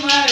Krishna